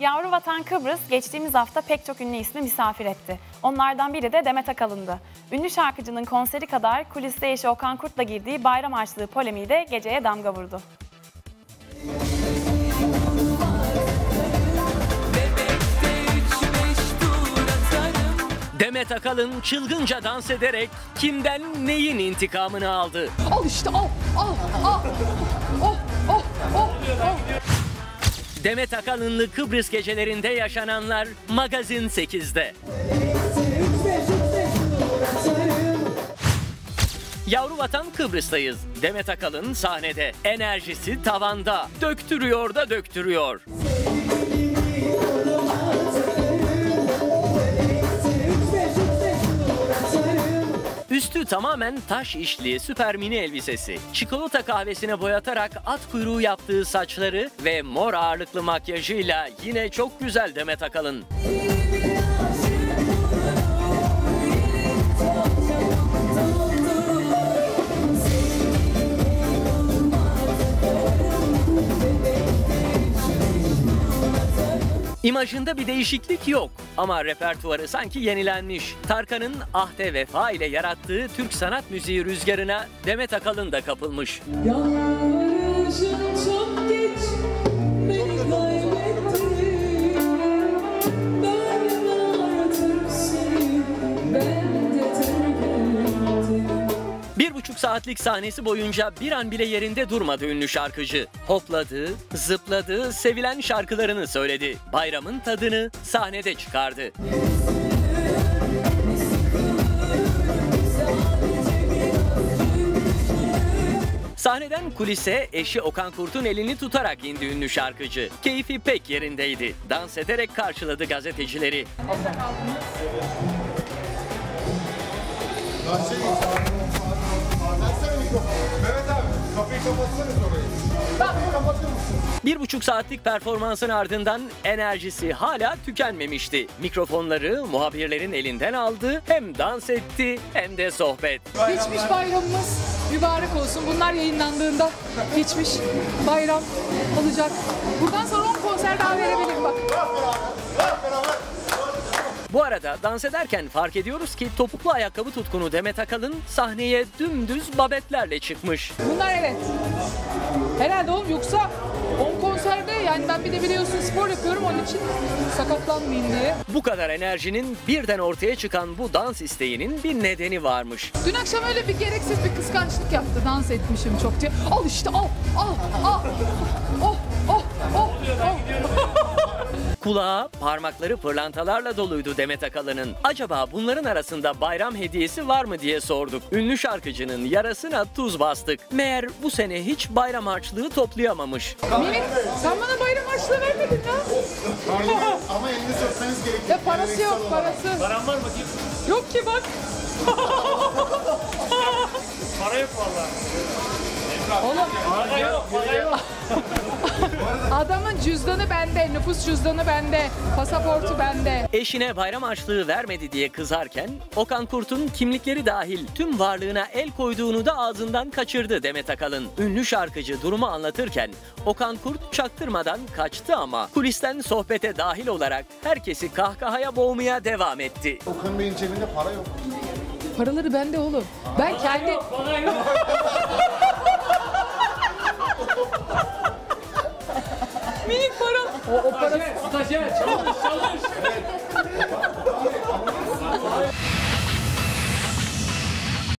Yavru Vatan Kıbrıs geçtiğimiz hafta pek çok ünlü ismi misafir etti. Onlardan biri de Demet Akalın'dı. Ünlü şarkıcının konseri kadar kuliste eşi Okan Kurt'la girdiği bayram harçlığı polemiği de geceye damga vurdu. Demet Akalın çılgınca dans ederek kimden neyin intikamını aldı? Al işte al al al. Oh oh oh oh. Demet Akalınlı Kıbrıs gecelerinde yaşananlar Magazin 8'de. Yavru vatan Kıbrıs'tayız. Demet Akalın sahnede. Enerjisi tavanda. Döktürüyor da döktürüyor. Tamamen taş işli süper mini elbisesi. Çikolata kahvesine boyatarak at kuyruğu yaptığı saçları ve mor ağırlıklı makyajıyla yine çok güzel Demet Akalın. İmajında bir değişiklik yok ama repertuarı sanki yenilenmiş. Tarkan'ın Ahde Vefa ile yarattığı Türk sanat müziği rüzgarına Demet Akalın da kapılmış. Yalvarışın çok geç beni saatlik sahnesi boyunca bir an bile yerinde durmadı ünlü şarkıcı. Hopladı, zıpladı, sevilen şarkılarını söyledi. Bayramın tadını sahnede çıkardı. Sahneden kulise eşi Okan Kurt'un elini tutarak indi ünlü şarkıcı. Keyfi pek yerindeydi. Dans ederek karşıladı gazetecileri. Mehmet Bir buçuk saatlik performansın ardından enerjisi hala tükenmemişti. Mikrofonları muhabirlerin elinden aldı, hem dans etti hem de sohbet. Geçmiş bayramımız mübarek olsun. Bunlar yayınlandığında geçmiş bayram olacak. Buradan sonra 10 konser daha verebilirim bak. Bu arada dans ederken fark ediyoruz ki topuklu ayakkabı tutkunu Demet Akalın sahneye dümdüz babetlerle çıkmış. Bunlar evet. Herhalde oğlum yoksa 10 konserde yani ben bir de biliyorsun spor yapıyorum onun için sakatlanmayayım diye. Bu kadar enerjinin birden ortaya çıkan bu dans isteğinin bir nedeni varmış. Dün akşam öyle bir gereksiz bir kıskançlık yaptı. Dans etmişim çok diye. Al işte al al al. Oh. Kulağa parmakları pırlantalarla doluydu Demet Akalın'ın. Acaba bunların arasında bayram hediyesi var mı diye sorduk. Ünlü şarkıcının yarasına tuz bastık. Meğer bu sene hiç bayram harçlığı toplayamamış. Minik sen bana bayram harçlığı vermedin ya. Ama elini soksanız gerekir. Ya parası yok parası. Param var mı? Yok ki bak. Para yok valla. Oğlum Para yok, para yok. Adamın cüzdanı bende, nüfus cüzdanı bende, pasaportu bende. Eşine bayram harçlığı vermedi diye kızarken Okan Kurt'un kimlikleri dahil tüm varlığına el koyduğunu da ağzından kaçırdı Demet Akalın. Ünlü şarkıcı durumu anlatırken Okan Kurt çaktırmadan kaçtı ama kulisten sohbete dahil olarak herkesi kahkahaya boğmaya devam etti. Okan Bey'in cebinde para yok. Paraları bende oğlum. Ben kendi... Para yok. Minik para. O, o para... Stajyer, çalış, çalış.